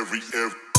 every every